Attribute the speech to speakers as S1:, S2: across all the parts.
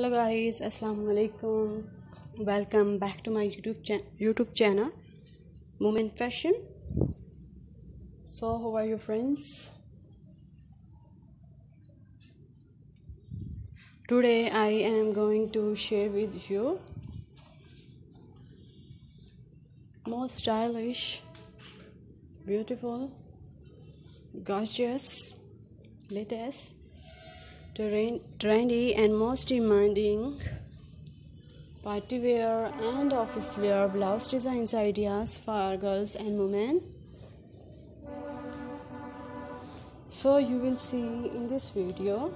S1: hello guys. Assalamu alaikum welcome back to my youtube cha- youtube channel Women Fashion. So how are you friends? Today i am going to share with you more stylish beautiful gorgeous latest trendy and most demanding party wear and office wear blouse designs ideas for girls and women. So you will see in this video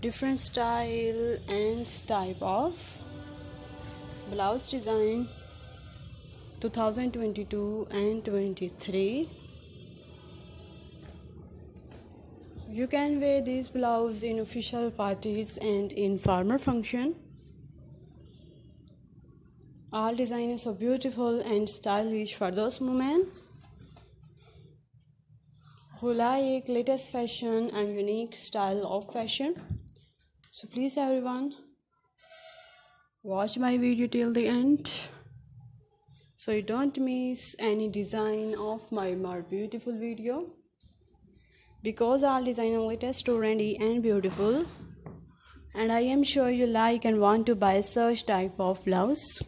S1: different style and type of blouse design 2022 and 23 You can wear this blouse in official parties and in formal function. All design is so beautiful and stylish for those women who like latest fashion and unique style of fashion. So please everyone watch my video till the end so you don't miss any design of my more beautiful video because our design are latest trendy and beautiful and I am sure you like and want to buy such type of blouse.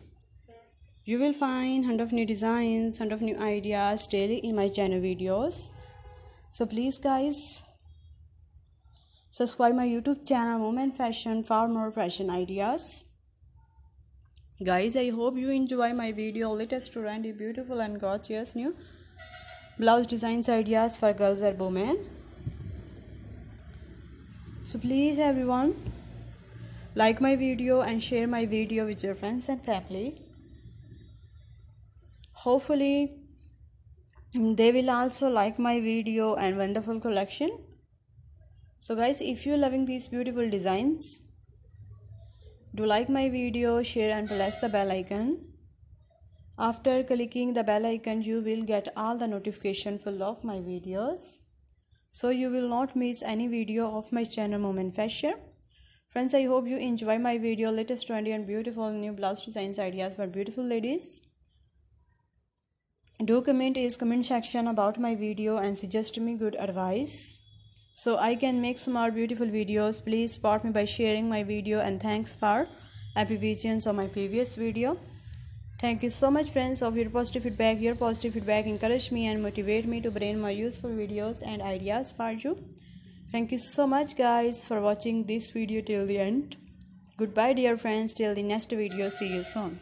S1: You will find hundred of new designs, hundred of new ideas daily in my channel videos. So please guys subscribe my YouTube channel Women Fashion for more fashion ideas. Guys, I hope you enjoy my video latest trendy, beautiful and gorgeous new blouse designs ideas for girls and women so please everyone like my video and share my video with your friends and family. Hopefully they will also like my video and wonderful collection. So guys if you're loving these beautiful designs do like my video share and press the bell icon. After clicking the bell icon you will get all the notification full of my videos so you will not miss any video of my channel Women Fashion. Friends i hope you enjoy my video. Latest trendy and beautiful new blouse designs ideas for beautiful ladies. Do comment is comment section about my video and suggest me good advice. So i can make some more beautiful videos. Please support me by sharing my video and thanks for happy visions of my previous video Thank you so much friends of your positive feedback. Your positive feedback encourage me and motivate me to bring more useful videos and ideas for you. Thank you so much guys for watching this video till the end. Goodbye dear friends till the next video. See you soon.